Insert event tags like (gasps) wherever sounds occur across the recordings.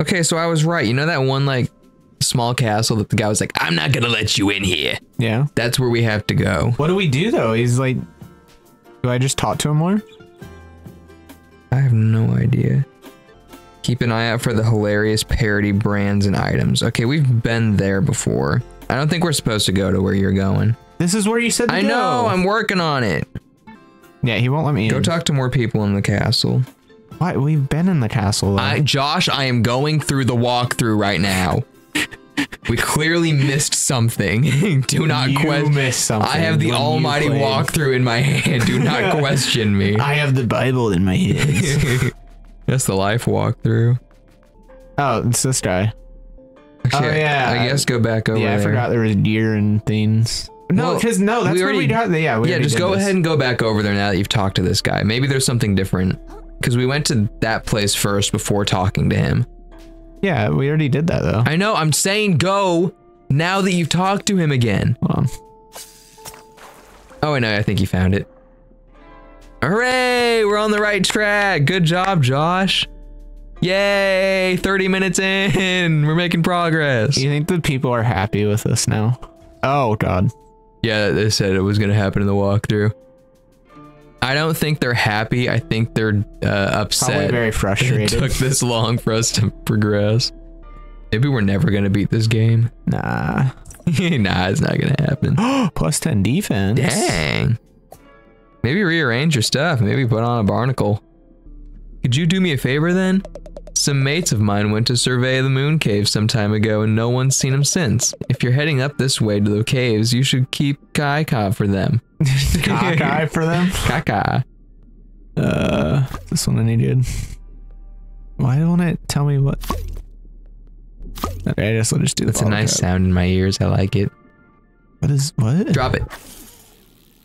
Okay, so I was right. You know that one like small castle that the guy was like, "I'm not gonna let you in here." Yeah. That's where we have to go. What do we do though? He's like, do I just talk to him more? I have no idea. Keep an eye out for the hilarious parody brands and items. Okay, we've been there before. I don't think we're supposed to go to where you're going. This is where you said. To I go. know. I'm working on it. Yeah, he won't let me Go in. talk to more people in the castle. Why? We've been in the castle. Though. I, Josh, I am going through the walkthrough right now. We clearly missed something. (laughs) Do not question. I have the almighty played. walkthrough in my hand. Do not (laughs) question me. I have the Bible in my hands. (laughs) That's the life walkthrough. oh, it's this guy. Actually, Oh, yeah. I guess go back over yeah, I there. forgot there was deer and things. No, Well, because no, that's we where we already- got. Yeah, we yeah, just go this. ahead and go back over there now that you've talked to this guy. Maybe there's something different. Because we went to that place first before talking to him. Yeah, we already did that though. I know, I'm saying go now that you've talked to him again. Hold on. Oh, I know, I think he found it. Hooray! We're on the right track. Good job, Josh. Yay! 30 minutes in. (laughs) We're making progress. You think the people are happy with us now? Oh God. Yeah, they said it was going to happen in the walkthrough. I don't think they're happy. I think they're uh, upset. Probably very (laughs) frustrated. it took this long for us to progress. Maybe we're never going to beat this game. nah. (laughs) nah, it's not going to happen. (gasps) Plus ten defense. Dang. Maybe rearrange your stuff. Maybe put on a barnacle. Could you do me a favor then? Some mates of mine went to survey the moon cave some time ago and no one's seen them since. If you're heading up this way to the caves, you should keep Kaika for them. (laughs) Cockeye for them. (laughs) Kaka. Uh, this one I needed. Why don't it tell me what? Okay, I guess I'll just do the That's a nice cap. sound in my ears. I like it. What is what? Drop it.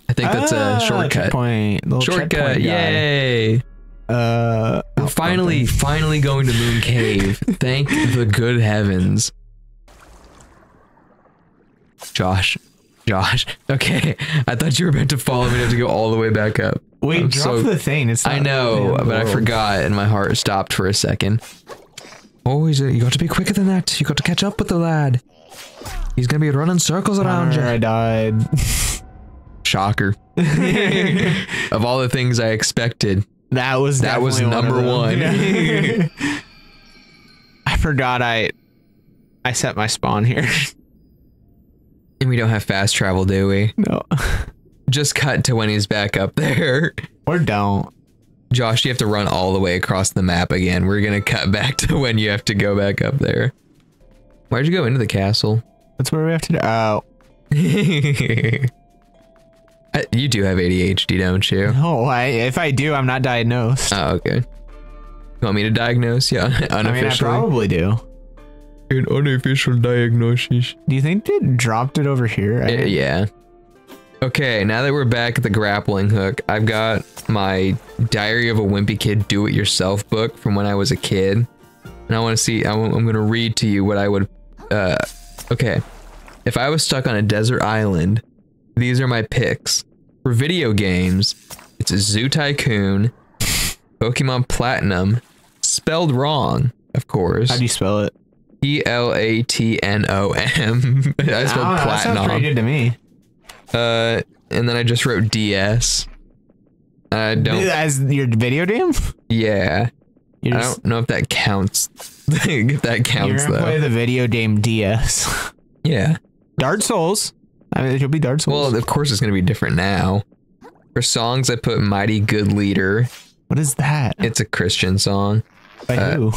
I think that's Ah, a shortcut. Checkpoint. Little Shortcut. guy. Yay. Uh, We're finally, finally going to Moon Cave. Thank the good heavens. Josh. Josh. Okay. I thought you were meant to follow me. I have to go all the way back up. Wait, I'm drop so- the thing. It's I know, but I forgot and my heart stopped for a second. Oh, you got to be quicker than that. You got to catch up with the lad. He's going to be running circles around you. I died. (laughs) Shocker. (laughs) of all the things I expected, That was That was number one. one. (laughs) Yeah. I forgot I I set my spawn here. (laughs) and we don't have fast travel, do we? no. (laughs) Just cut to when he's back up there. Or don't. Josh, you have to run all the way across the map again. We're gonna cut back to when you have to go back up there. Why'd you go into the castle? That's where we have to do. Oh. Uh, you do have ADHD, don't you? No, I if I do, I'm not diagnosed. Oh, okay. You want me to diagnose? Yeah, (laughs) I mean, I unofficially. probably do. An unofficial diagnosis. Do you think they dropped it over here? I- Uh, yeah. Okay, now that we're back at the grappling hook, I've got my Diary of a Wimpy Kid Do It Yourself book from when I was a kid. And I want to see, I w- I'm going to read to you what I would. Uh, okay. If I was stuck on a desert island, these are my picks. For video games, it's a Zoo Tycoon, Pokemon Platinum, spelled wrong, of course. How do you spell it? E L A T N O M. (laughs) I spelled I don't know, that sounds pretty good to me. Uh, and then I just wrote DS. I don't. As your video game? Yeah, You're, I don't know if that counts. (laughs) if that counts, you're gonna play the video game DS. (laughs) Yeah. Dark Souls. I mean, it'll be Dark Souls. Well, of course it's gonna be different now. For songs, I put "Mighty Good Leader." what is that? It's a Christian song. By uh, who?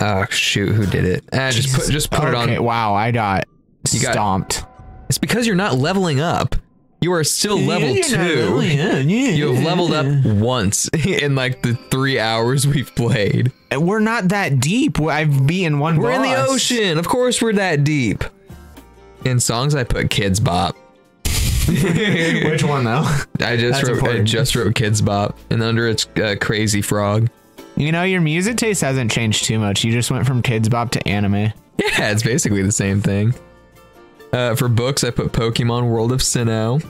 Oh shoot, who did it? Ah, just put just put okay, it on. Wow, I got You got- stomped. It's because you're not leveling up. You are still level two. Yeah, You have leveled up once (laughs) in like the three hours we've played. And We're not that deep. I've beaten one. We're in the ocean. Of course, we're that deep. In songs, I put Kidz Bop. (laughs) Which one though? I just That's wrote. I important. just wrote Kidz Bop, and under it's uh, Crazy Frog. You know, your music taste hasn't changed too much. You just went from kidz bop to anime. Yeah, it's basically the same thing. Uh, for books, I put Pokemon World of Sinnoh,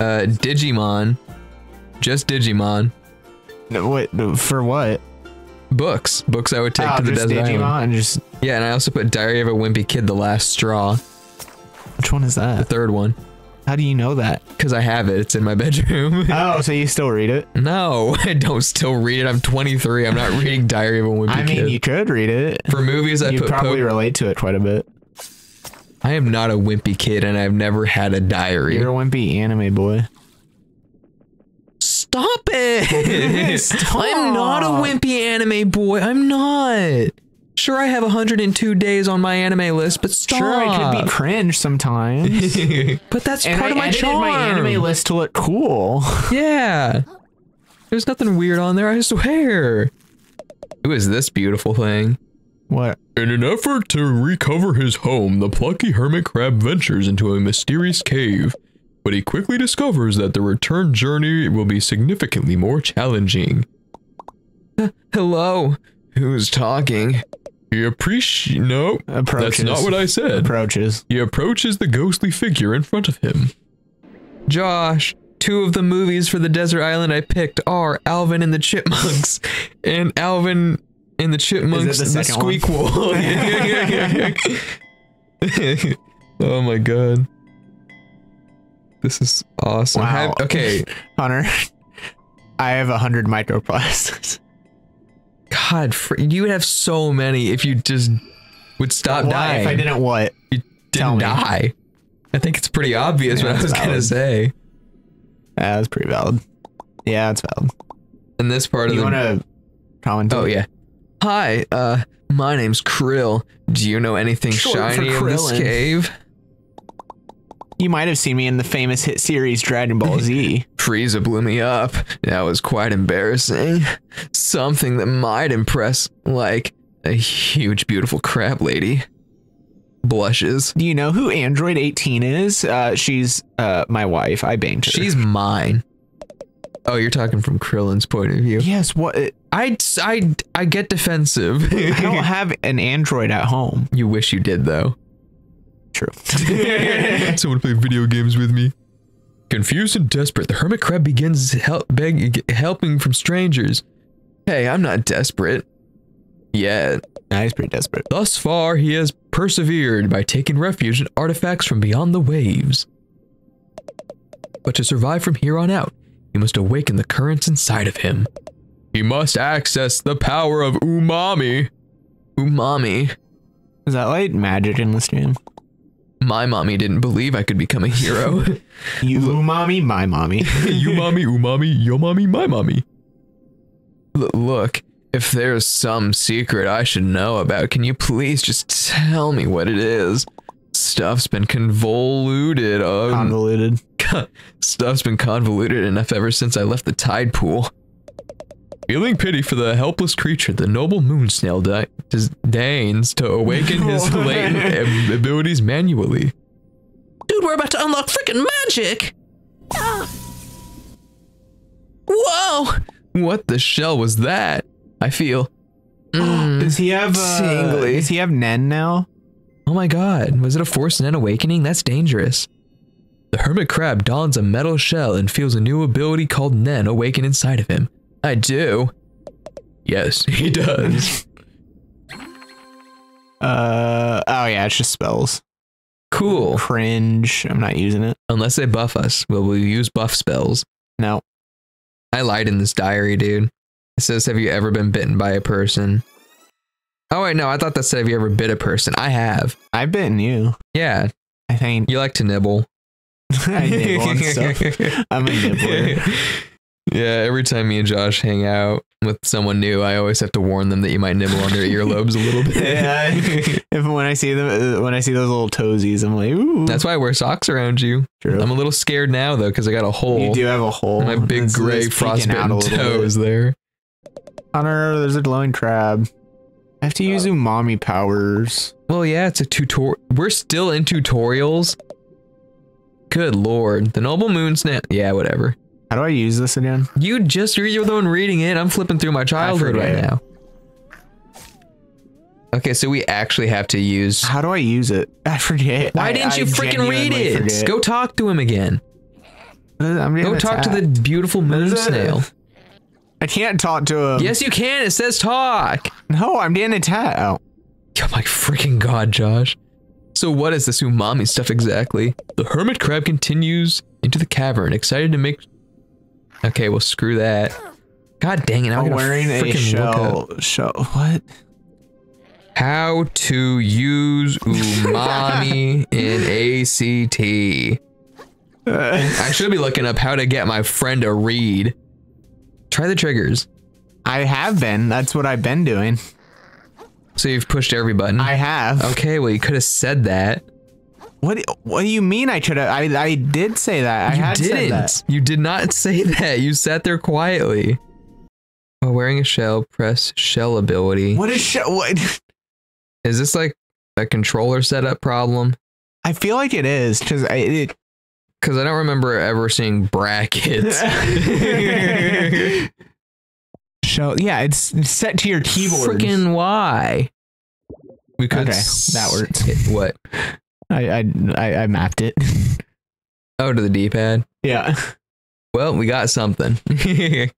uh, Digimon, just Digimon, No, What for? What? books. Books I would take Oh, to the just desert Digimon island. and just Yeah, and I also put Diary of a Wimpy Kid, The Last Straw, which one is that? the third one, How do you know that? because I have it. It's in my (laughs) bedroom. Oh, so you still read it? no, (laughs) I don't still read it. I'm 23. I'm not (laughs) reading Diary of a Wimpy kid. I mean, Kid. you could read it. For movies, I You put probably po- relate to it quite a bit. I am not a wimpy kid, and I've never had a diary. You're a wimpy anime boy. Stop it! Stop. I'm not a wimpy anime boy. I'm not. Sure, I have 102 days on my anime list, but stop. Sure, I could be cringe sometimes. (laughs) but that's and part I of my edited charm. my anime list to look cool. (laughs) Yeah. There's nothing weird on there, I swear. Who is this beautiful thing? What? In an effort to recover his home, the plucky hermit crab ventures into a mysterious cave. But he quickly discovers that the return journey will be significantly more challenging. (laughs) hello? Who's talking? He appreciates. No, Approaches. that's not what I said. Approaches. He approaches the ghostly figure in front of him. Josh, two of the movies for the desert island I picked are Alvin and the Chipmunks (laughs) and Alvin and the Chipmunks the and the? Squeakquel. (laughs) (laughs) oh my god. This is awesome. Wow. Have- okay, Hunter, I have a hundred microplastics. God, fr- you would have so many if you just would stop Why? dying. If I didn't what? You didn't tell me. die. I think it's pretty obvious Yeah, what I that's was gonna say. Yeah, that's pretty valid. Yeah, that's valid. In this part of the. You the want to comment? Oh yeah. Hi, uh my name's Krill. Do you know anything Short shiny in this cave? You might have seen me in the famous hit series Dragon Ball Z. (laughs) Frieza blew me up. That was quite embarrassing. Something that might impress like a huge beautiful crab lady. Blushes. Do you know who Android 18 is? Uh, she's uh, my wife. I banged her. She's mine. Oh, you're talking from Krillin's point of view. yes. What? I, I, I get defensive. I don't (laughs) have an Android at home. you wish you did though. True. (laughs) (laughs) Someone play video games with me. Confused and desperate, the hermit crab begins help, beg, helping from strangers. Hey, I'm not desperate. Yet. Nah, he's pretty desperate. Thus far, he has persevered by taking refuge in artifacts from beyond the waves. But to survive from here on out, he must awaken the currents inside of him. He must access the power of umami. Umami. Is that like magic in this game? My mommy didn't believe I could become a hero. (laughs) You mommy, my mommy. (laughs) you mommy, umami, yo mommy, my mommy. L- look, if there's some secret I should know about, can you please just tell me what it is? Stuff's been convoluted. Um, Convoluted. (laughs) stuff's been convoluted enough ever since I left the tide pool. Feeling pity for the helpless creature, the noble moon snail di- dis- deigns to awaken his (laughs) latent ab- abilities manually. Dude, we're about to unlock freaking magic! Whoa! What the shell was that? I feel. Mm. Does he have uh, Tingly. Does he have Nen now? Oh my god, was it a forced Nen awakening? That's dangerous. The hermit crab dons a metal shell and feels a new ability called Nen awaken inside of him. I do. Yes, (laughs) he does. (laughs) Uh oh yeah, it's just spells. cool. Cringe. I'm not using it. Unless they buff us, well, we'll use buff spells. No. I lied in this diary, dude. It says, Have you ever been bitten by a person? Oh, wait, no, I thought that said, Have you ever bit a person? I have. I've bitten you. Yeah, I think you like to nibble. (laughs) I nibble on stuff. I'm a nibbler. Yeah, every time me and Josh hang out with someone new, I always have to warn them that you might nibble on their earlobes a little bit. (laughs) Yeah. (laughs) if when I see them, uh, when I see those little toesies, I'm like, ooh. That's why I wear socks around you. true. I'm a little scared now though because I got a hole. you do have a hole. my big It's- gray it's frostbitten little bit. toes there. Hunter, there's a glowing crab. I have to use umami powers. Well, yeah, it's a tutorial. We're still in tutorials. Good lord, the noble moon snap. Yeah, whatever. How do I use this again? You just you're the one reading it. I'm flipping through my childhood right now. Okay, so we actually have to use. How do I use it? (laughs) I forget. Why I- didn't I you freaking read it? forget. Go talk to him again. Go talk to the beautiful moon snail. I can't talk to him. Yes, you can. It says talk. No, I'm getting a tat. Oh. Oh my freaking god, Josh. So what is this umami stuff exactly? The hermit crab continues into the cavern, excited to make. Okay, well screw that. God dang it! I'm wearing a freaking look up shell. Shell. What? how to use (laughs) umami in ACT. I should be looking up how to get my friend a read. Try the triggers. I have been. That's what I've been doing. So you've pushed every button. I have. okay, well you could have said that. What? do- What do you mean? I should have. I I did say that. I You had said didn't. that. You did not (laughs) say that. You sat there quietly. While wearing a shell, press shell ability. What is shell? What? (laughs) Is this like a controller setup problem? I feel like it is because I. It, (laughs) Because I don't remember ever seeing brackets. shell. Yeah, it's it's set to your keyboard. Freaking why? We could. Okay, that works. What? I, I I mapped it. (laughs) Oh, to the D-pad. yeah. Well, we got something. (laughs) I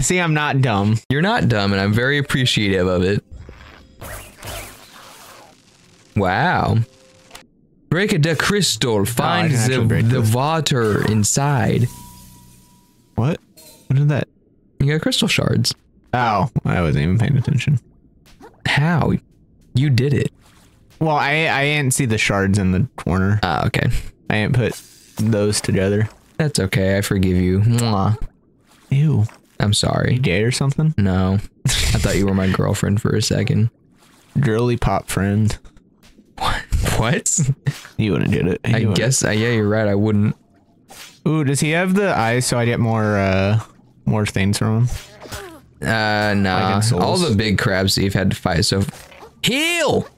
see. I'm not dumb. You're not dumb, and I'm very appreciative of it. Wow. Break oh, the crystal. Find actually the, the this. water inside. What? What is that? You got crystal shards. Oh, I wasn't even paying attention. How? You did it. Well, I I didn't see the shards in the corner. Ah, okay. I didn't put those together. That's okay. I forgive you. Mwah. Ew. I'm You sorry. gay or something? No. I thought you were my girlfriend for a second. Girly pop friend. What? (laughs) You wouldn't get it. I wouldn't. guess. Uh, yeah, you're right. I wouldn't. Ooh, does he have the eyes so I get more uh more things from him? Uh, nah. Souls. All the big crabs that you've had to fight. So, heal.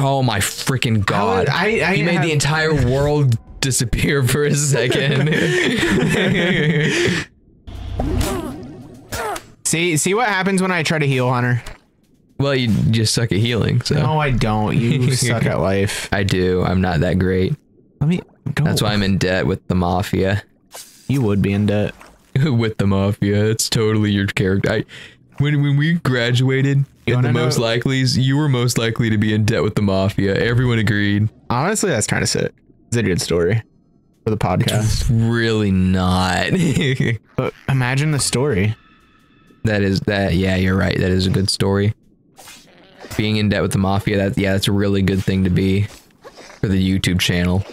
Oh my freaking god! I- I you made have- the entire world (laughs) disappear for a second. (laughs) See see what happens when I try to heal Hunter? well, you just suck at healing. So No, I don't. You (laughs) suck at life. I do. I'm not that great. Let me go. That's why I'm in debt with the mafia. you would be in debt. with the mafia, it's totally your character. I, when when we graduated, You the most know- likelies, you were most likely to be in debt with the mafia. Everyone agreed. Honestly, that's kind of sick. It's a good story for the podcast. Really not. (laughs) But imagine the story. that is that. Yeah, you're right. That is a good story. Being in debt with the mafia. That yeah, that's a really good thing to be for the YouTube channel.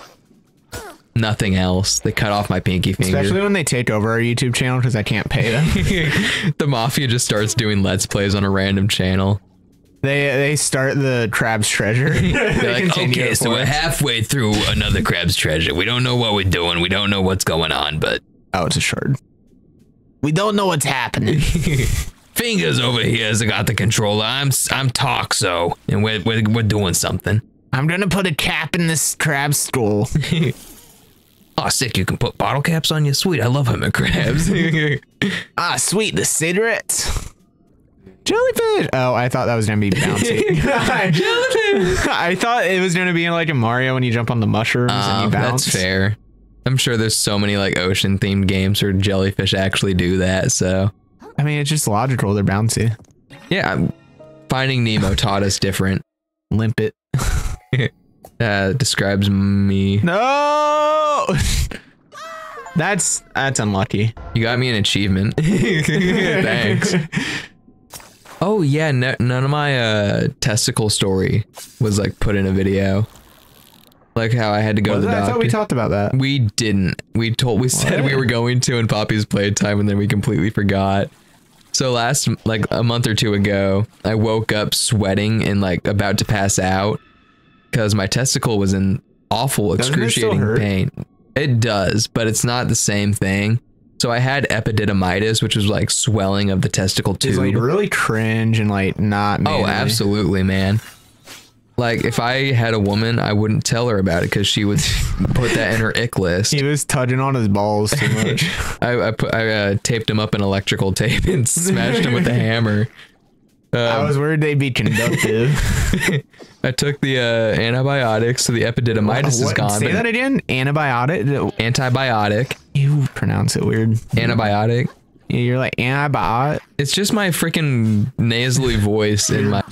Nothing else. They cut off my pinky finger. Especially when they take over our YouTube channel because I can't pay them. (laughs) the mafia just starts doing let's plays on a random channel. they they start the crab's treasure. (laughs) Like, okay, so we're halfway through another crab's treasure. We don't know what we're doing. We don't know what's going on, but oh, it's a shard. We don't know what's happening. (laughs) fingers over here has got the controller. I'm I'm Toxo, and we're we're, we're doing something. I'm gonna put a cap in this crab's skull. Oh, sick! You can put bottle caps on you. Sweet, I love hermit crabs. (laughs) ah, sweet, the cigarettes. Jellyfish. Oh, I thought that was gonna be (laughs) bouncy. Jellyfish. (laughs) I thought it was gonna be like a Mario when you jump on the mushrooms and Oh, you bounce. that's fair. I'm sure there's so many like ocean themed games where jellyfish actually do that. So I mean, it's just logical. They're bouncy. yeah, I'm- Finding Nemo taught us different. Limp Uh, describes me. No. (laughs) that's that's unlucky. You got me an achievement. (laughs) Thanks. Oh yeah, no, none of my uh testicle story was like put in a video. Like how I had to go to Was the it? I thought we talked about that. We didn't. We told we said we were going to in Poppy's playtime and then we completely forgot. So last like a month or two ago, I woke up sweating and like about to pass out because my testicle was in awful Doesn't it excruciating pain. It does, but it's not the same thing. So I had epididymitis, which was like swelling of the testicle tube. It's like really cringe and like not. Oh, absolutely, man. Like if I had a woman, I wouldn't tell her about it because she would (laughs) put that in her ick list. He was tugging on his balls too much. (laughs) I, I put I uh, taped him up in electrical tape and smashed him with a (laughs) hammer. I Um, was worried they'd be conductive. (laughs) I took the uh, antibiotics, so the epididymitis is What? gone. Say that again. Antibiotic. antibiotic, You pronounce it weird. antibiotic. Yeah, You're like antibiotic. It's just my freaking nasally voice in my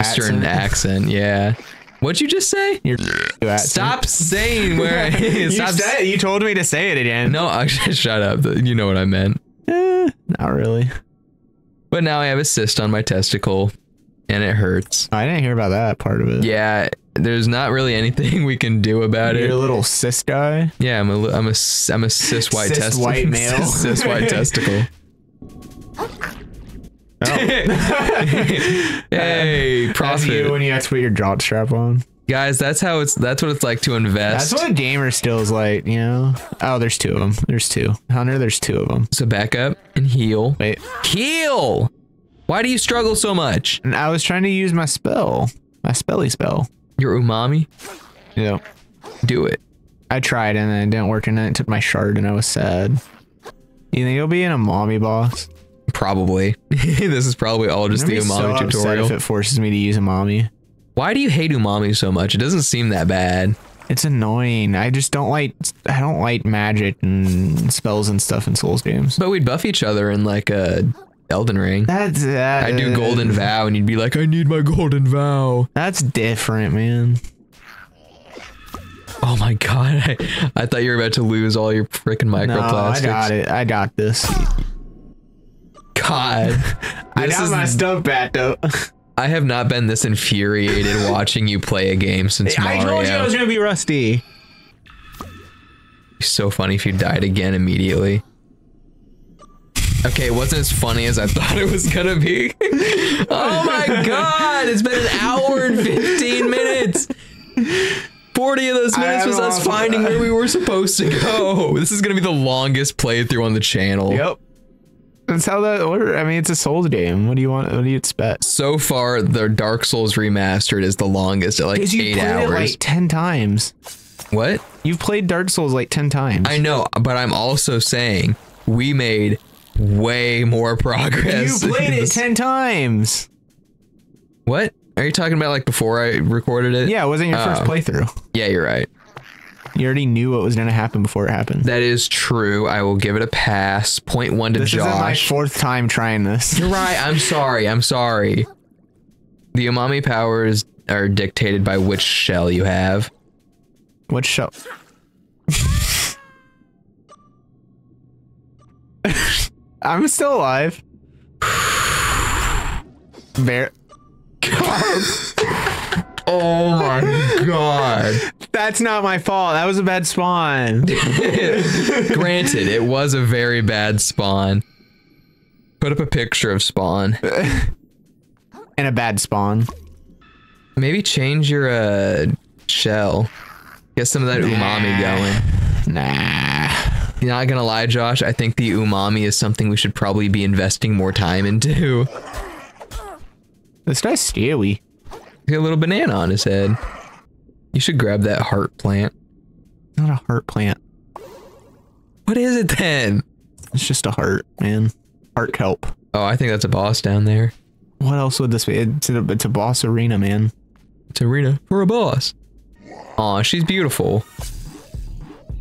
Eastern accent. Yeah. What'd you just say? You're (laughs) Stop saying where (laughs) I You, stop. said, you told me to say it again. No, I shut up. You know what I meant. Eh, not really. But now I have a cyst on my testicle, and it hurts. I didn't hear about that part of it. Yeah, there's not really anything (laughs) we can do about it. You're a little cis guy. Yeah, I'm a I'm a I'm a cis white Cis (laughs) (laughs) testicle. white male. cis white testicle. hey, That's profit, you when you have to put your jock strap on. Guys. That's how it's. That's what it's like to invest. That's what a gamer still is like, you know? Oh, there's two of them. There's two. Hunter, there's two of them. so back up and heal. Wait. Heal. Why do you struggle so much? And I was trying to use my spell. My spelly spell. Your umami. Yeah. Do it. I tried and then it didn't work and then it took my shard and I was sad. You think you'll be in a mommy boss? Probably. (laughs) this is probably all just the so umami upset tutorial. If it forces me to use a mommy. Why do you hate umami so much? It doesn't seem that bad. It's annoying. I just don't like I don't like magic and spells and stuff in Souls games. But we'd buff each other in like a Elden Ring. That's that. I do golden vow, and you'd be like, "I need my golden vow." That's different, man. Oh my god! I, (laughs) I thought you were about to lose all your freaking microplastics. No, I got it. I got this. God, (laughs) I This got is- my stuff back though. (laughs) I have not been this infuriated (laughs) watching you play a game since I Mario. told you I was gonna be rusty. so funny if you died again immediately. Okay, it wasn't as funny as I thought it was gonna be. (laughs) oh my god, it's been an hour and 15 minutes. 40 of those minutes was us finding where we were supposed to go. (laughs) This is gonna be the longest playthrough on the channel. Yep. That's how that order. I mean, it's a Souls game. What do you want? What do you expect? So far, the Dark Souls remastered is the longest at like Because you eight played hours. it like ten times. what? You've played Dark Souls like ten times. I know, but I'm also saying we made way more (laughs) progress. you played it ten times. What? Are you talking about like before I recorded it? Yeah, it wasn't your first Oh. playthrough. Yeah, you're right. You already knew what was gonna happen before it happened. That is true. I will give it a pass. Point one to this isn't my fourth time trying this. You're right. I'm sorry. I'm sorry. The umami powers are dictated by which shell you have. Which shell? (laughs) I'm still alive. Bear. (laughs) (laughs) Oh my god. That's not my fault. That was a bad spawn. (laughs) Granted, it was a very bad spawn. Put up a picture of spawn. (laughs) and a bad spawn. Maybe change your uh, shell. Get some of that umami going. Nah. You're not gonna lie, Josh. I think the umami is something we should probably be investing more time into. This guy's steely. A little banana on his head. You should grab that heart plant. Not a heart plant. What is it then? It's just a heart, man. Heart kelp. Oh, I think that's a boss down there. What else would this be? It's a, it's a boss arena, man. It's arena for a boss. Aw, she's beautiful.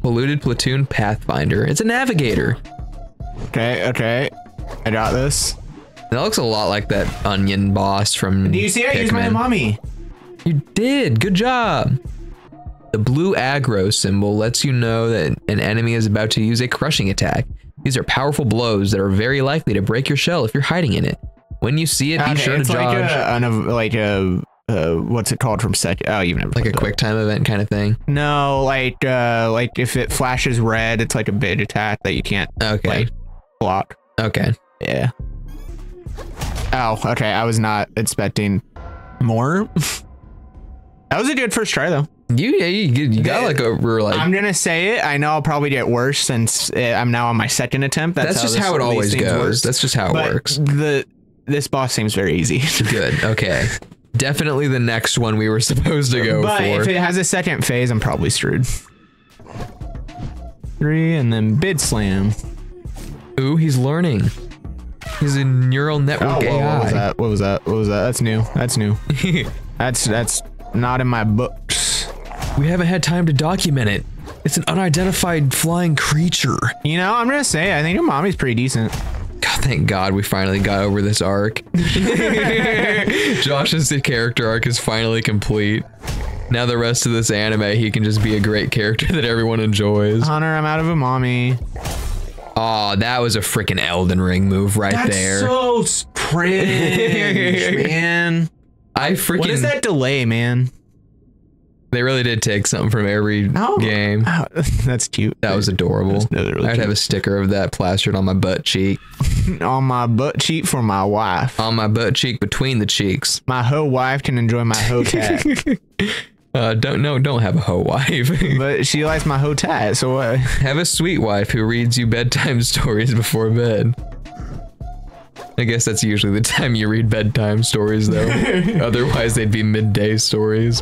Polluted platoon pathfinder. It's a navigator. Okay, okay. I got this. That looks a lot like that onion boss from. Do you see I use my mommy? You did. Good job. The blue aggro symbol lets you know that an enemy is about to use a crushing attack. These are powerful blows that are very likely to break your shell if you're hiding in it. When you see it, be Okay, sure to it's like dodge. a, an, like a, uh, what's it called from second? Oh, you've never like a quick time event kind of thing. No, like uh, like if it flashes red, it's like a big attack that you can't Okay. like block. Okay. Yeah. Oh, okay. I was not expecting more. (laughs) that was a good first try though. You yeah, you, you got Yeah. like a we're like I'm gonna say it. I know I'll probably get worse since uh, I'm now on my second attempt. That's, that's, just this- how it always goes. work. That's just how it But works. The this boss seems very easy. (laughs) Good. Okay. Definitely the next one we were (laughs) supposed to go but for. if it has a second phase, I'm probably screwed. Three and then bid slam. Ooh, he's learning. He's a neural network Oh, AI. what was that? What was that? What was that? That's new. That's new. (laughs) that's that's not in my books. We haven't had time to document it. It's an unidentified flying creature. You know, I'm gonna say I think your mommy's pretty decent. God, thank God we finally got over this arc. (laughs) Josh's character arc is finally complete. Now the rest of this anime, he can just be a great character (laughs) that everyone enjoys. Hunter, I'm out of a mommy. Oh, that was a freaking Elden Ring move right there. so cringe, (laughs) man. I freaking. What is that delay, man? They really did take something from every No. game. Oh, (laughs) that's cute. That was adorable. That's really I'd have a sticker of that plastered on my butt cheek. (laughs) on my butt cheek for my wife. On my butt cheek between the cheeks. My hoe wife can enjoy my hoe tat, Uh, don't no, don't have a hoe wife. (laughs) but she likes my hoe tat. So what? (laughs) have a sweet wife who reads you bedtime (laughs) stories before bed. I guess that's usually the time you read bedtime stories, though. Otherwise, they'd be midday stories.